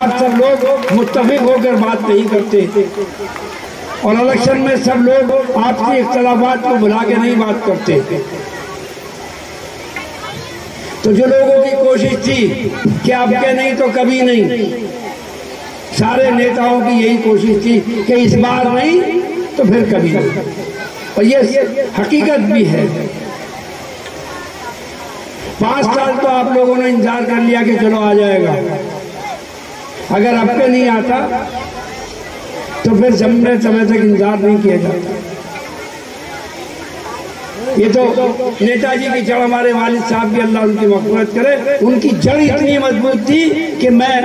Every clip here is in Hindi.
सब लोग मुतफिक होकर बात नहीं करते। और इलेक्शन में सब लोग आपसी इख्तलाफात को बुला के नहीं बात करते। तो जो लोगों की कोशिश थी कि अब के नहीं तो कभी नहीं। सारे नेताओं की यही कोशिश थी कि इस बार नहीं तो फिर कभी नहीं। और ये हकीकत भी है। पाँच साल तो आप लोगों ने इंतज़ार कर लिया कि चलो आ जाएगा अगर अब पे नहीं आता तो फिर लंबे समय तक इंतज़ार नहीं किया जाता। ये तो नेताजी की जड़ हमारे वालिद साहब भी अल्लाह उनकी मफरत करे। उनकी जड़ इतनी मज़बूत थी कि मैं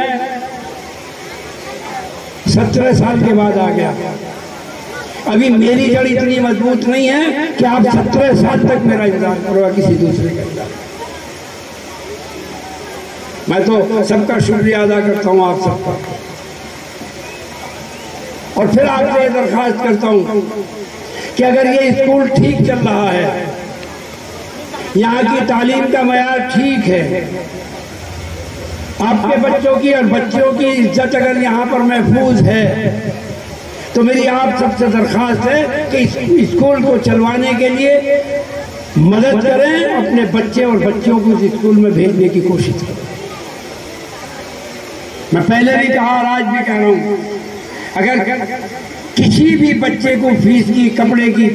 सत्रह साल के बाद आ गया। अभी मेरी जड़ इतनी मज़बूत नहीं है कि आप सत्रह साल तक मेरा इंतज़ार करोगा किसी दूसरे का इंतज़ार मैं तो सबका शुक्रिया अदा करता हूँ आप सबका। और फिर आपसे दरखास्त करता हूँ कि अगर ये स्कूल ठीक चल रहा है, यहाँ की तालीम का मैार ठीक है, आपके बच्चों की और बच्चों की इज़्ज़त अगर यहाँ पर महफूज है तो मेरी आप सबसे दरखास्त है कि स्कूल को चलवाने के लिए मदद करें, अपने बच्चे और बच्चियों को इस स्कूल में भेजने की कोशिश करें। मैं पहले भी कहा और आज भी कह रहा हूँ, अगर किसी भी बच्चे को फ़ीस की, कपड़े की,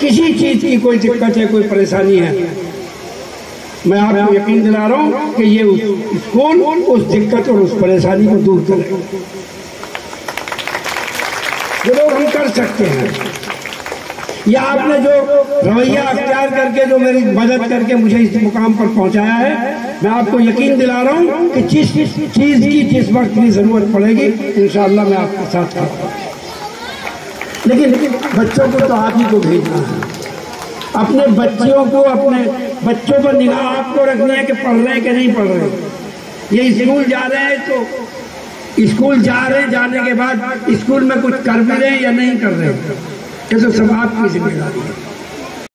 किसी चीज़ की कोई दिक्कत है कोई परेशानी है, मैं आपको यकीन दिला रहा हूँ कि ये स्कूल उस दिक्कत और उस परेशानी को दूर करेगा जो लोग हम कर सकते हैं। या आपने जो रवैया अख्तियार करके, जो मेरी मदद करके मुझे इस मुकाम पर पहुँचाया है, मैं आपको यकीन दिला रहा हूँ कि जिस चीज़ की, जिस वक्त की ज़रूरत पड़ेगी इंशाल्लाह मैं आपके साथ करूँगा लेकिन बच्चों को तो आप ही को भेजना है। अपने बच्चियों को, अपने बच्चों पर निगाह आपको रखनी है कि पढ़ रहे हैं कि नहीं पढ़ रहे ये स्कूल जा रहे हैं तो स्कूल जा रहे जाने के बाद स्कूल में कुछ कर भी रहे हैं या नहीं कर रहे हैं? ये तो सब आपकी ज़िम्मेदारी है।